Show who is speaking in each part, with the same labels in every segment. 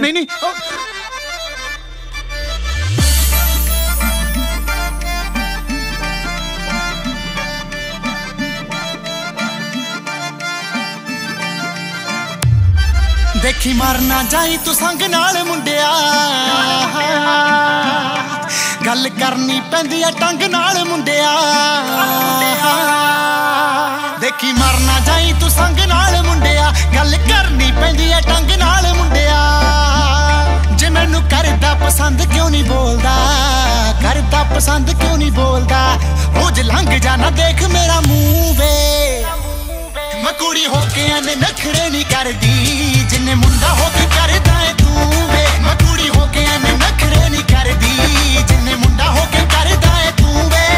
Speaker 1: ਨਹੀਂ ਨਹੀਂ ਦੇਖੀ ਮਰਨਾ ਜਾਈ ਤੂੰ ਸੰਗ ਨਾਲ ਮੁੰਡਿਆ। ਗੱਲ ਕਰਨੀ ਪੈਂਦੀ ਐ ਟੰਗ ਨਾਲ ਮੁੰਡਿਆ। ਦੇਖੀ ਮਰਨਾ ਜਾਈ ਤੂੰ ਸੰਗ ਨਾਲ ਮੁੰਡਿਆ। ਕਰਦਾ ਪਸੰਦ ਕਿਉਂ ਨਹੀਂ ਬੋਲਦਾ ਰੋਜ਼ ਲੰਘ ਜਾਣਾ ਦੇਖ ਮੇਰਾ ਮੂੰਹ ਵੇ ਮੈਂ ਕੁੜੀ ਹੋ ਕੇ ਐਨੇ ਨਖਰੇ ਨਹੀਂ ਕਰਦੀ ਜਿੰਨੇ ਮੁੰਡਾ ਹੋ ਕੇ ਕਰਦਾ ਏ ਤੂੰ ਵੇ ਮੈਂ ਕੁੜੀ ਹੋ ਕੇ ਐਨੇ ਨਖਰੇ ਨਹੀਂ ਕਰਦੀ ਜਿੰਨੇ ਮੁੰਡਾ ਹੋ ਕੇ ਕਰਦਾ ਏ ਤੂੰ ਵੇ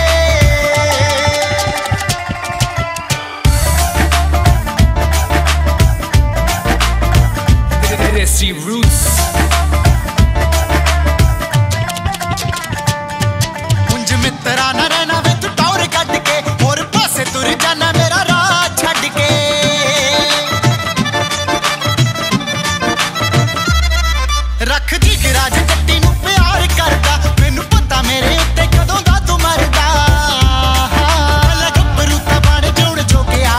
Speaker 2: Desi Roots.
Speaker 1: ਉਂਝ ਨਾ ਰਹਿਣਾ ਵੇ ਤੂੰ ਟੌਰ ਕੱਢ ਕੇ, ਹੋਰ ਪਾਸੇ ਤੁਰ ਜਾਣਾ ਮੇਰਾ ਰਾਹ ਛੱਡ ਕੇ। ਰੱਖ ਜੀ ਗਰਾਜ ਜੱਟੀ ਨੂੰ ਪਿਆਰ ਕਰਦਾ, ਮੈਨੂੰ ਪਤਾ ਮੇਰੇ ਉੱਤੇ ਕਦੋਂ ਦਾ ਤੂੰ ਮਰਦਾ। ਗੱਭਰੂ ਤਾਂ ਬਣ ਜੁਣ ਜੋਗਿਆ,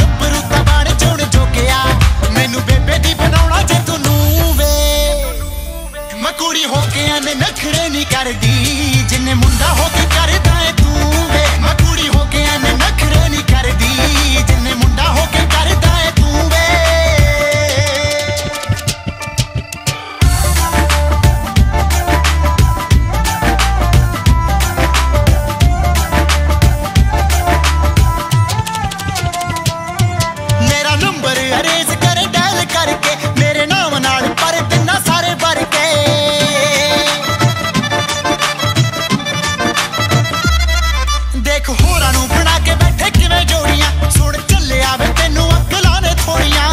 Speaker 1: ਗੱਭਰੂ ਤਾਂ ਬਣ ਜੁਣ ਜੋਗਿਆ। ਮੈਨੂੰ ਬੇਬੇ ਦੀ ਬਣਾਉਣਾ ਜੇ ਤੂੰ ਨੂੰ ਵੇ। ਮੈਂ ਕੁੜੀ ਹੋ ਕੇ ਐਨੇ ਨਖਰੇ ਨਹੀਂ ਕਰਦੀ। ਜਿੰਨੇ ਮੁੰਡਾ ਹੋ ਦੇਖ ਹੋਰਾਂ ਨੂੰ ਬਣਾ ਕੇ ਬੈਠੇ ਕਿਵੇਂ ਜੋੜੀਆਂ? ਸੁਣ ਚੱਲਿਆ ਵੇ ਤੈਨੂੰ ਅਕਲਾਂ ਨੇ ਥੋੜੀਆਂ।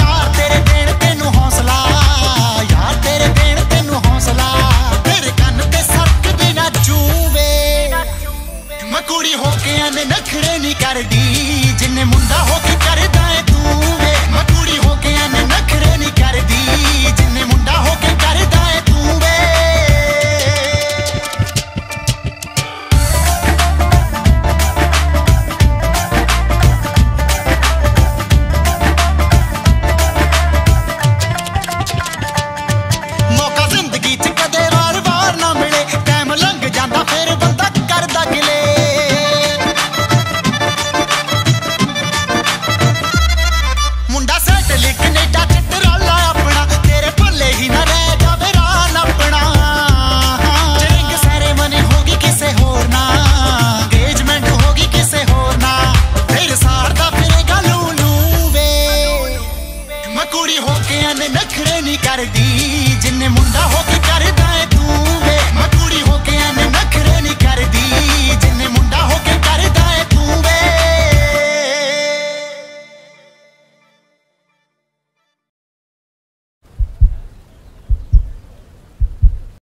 Speaker 1: ਯਾਰ ਤੇਰੇ ਦੇਣ ਤੈਨੂੰ ਹੌਸਲਾ। ਯਾਰ ਤੇਰੇ ਦੇਣ ਤੈਨੂੰ ਹੌਸਲਾ। ਤੇਰੇ ਕੰਨ ਤੇ ਸਰਕਦੀ ਨਾ ਜੂਵੇ ਮੈਂ ਕੁੜੀ ਹੋ ਕੇ ਐਨੇ ਨਖਰੇ ਨਹੀਂ ਕਰਦੀ। ਜਿੰਨੇ ਮੁੰਡਾ ਹੋ ਕੇ ਕੁੜੀ ਹੋ ਕੇ ਐਵੇਂ ਨਖਰੇ ਨਹੀਂ ਕਰਦੀ। ਜਿੰਨੇ ਮੁੰਡਾ ਹੋ ਕੇ ਕਰਦਾ ਏ ਤੂੰ ਵੇ।